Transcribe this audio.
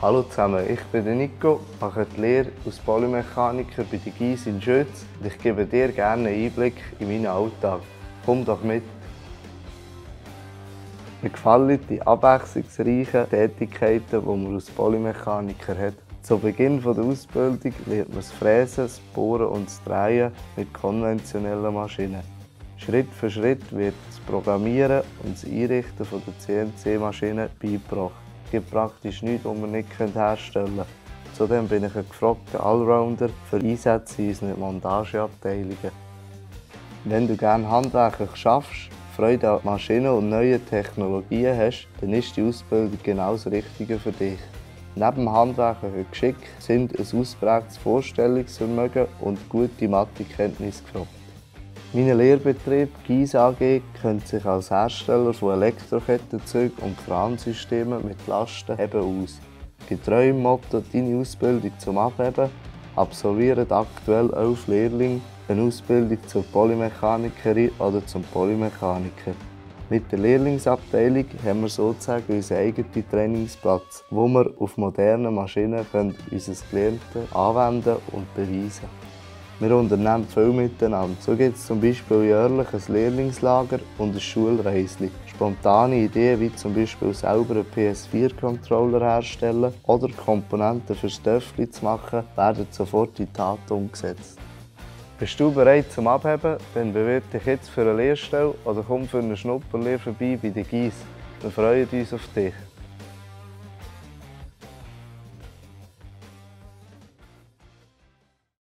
Hallo zusammen, ich bin Nico, mache die Lehre als Polymechaniker bei der GIS in Schütz und ich gebe dir gerne einen Einblick in meinen Alltag. Komm doch mit! Mir gefallen die abwechslungsreichen Tätigkeiten, die man als Polymechaniker hat. Zu Beginn der Ausbildung lernt man das Fräsen, das Bohren und das Drehen mit konventionellen Maschinen. Schritt für Schritt wird das Programmieren und das Einrichten der CNC-Maschinen beigebracht. Gibt praktisch nichts, was wir nicht herstellen können. Zudem bin ich ein gefragter Allrounder für Einsätze in unseren Montageabteilungen. Wenn du gerne handwerklich schaffst, Freude an Maschinen und neuen Technologien hast, dann ist die Ausbildung genau das Richtige für dich. Neben dem handwerklichen Geschick sind ein ausprägtes Vorstellungsvermögen und gute Mathekenntnisse gefragt. Mein Lehrbetrieb GIS AG kennt sich als Hersteller von Elektrokettenzeugen und Kransystemen mit Lasten eben aus. Getreu im Motto «Deine Ausbildung zum Abheben» absolvieren aktuell elf Lehrlinge eine Ausbildung zur Polymechanikerin oder zum Polymechaniker. Mit der Lehrlingsabteilung haben wir sozusagen unseren eigenen Trainingsplatz, wo wir auf modernen Maschinen unser Gelernte anwenden und beweisen können. Wir unternehmen viel miteinander. So gibt es zum Beispiel jährlich ein Lehrlingslager und ein Schulreisli. Spontane Ideen wie zum Beispiel selber einen PS4-Controller herstellen oder Komponenten für Stöffli zu machen, werden sofort in Tat umgesetzt. Bist du bereit zum Abheben? Dann bewirb dich jetzt für eine Lehrstelle oder komm für eine Schnupperlehre vorbei bei der GIS. Wir freuen uns auf dich.